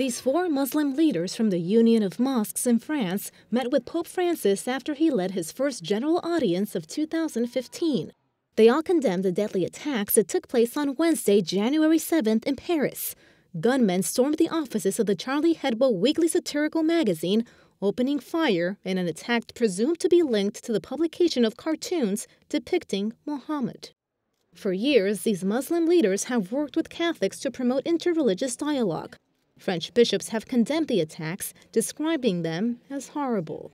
These four Muslim leaders from the Union of Mosques in France met with Pope Francis after he led his first general audience of 2015. They all condemned the deadly attacks that took place on Wednesday, January 7th in Paris. Gunmen stormed the offices of the Charlie Hebdo weekly satirical magazine, opening fire in an attack presumed to be linked to the publication of cartoons depicting Muhammad. For years, these Muslim leaders have worked with Catholics to promote interreligious dialogue. French bishops have condemned the attacks, describing them as horrible.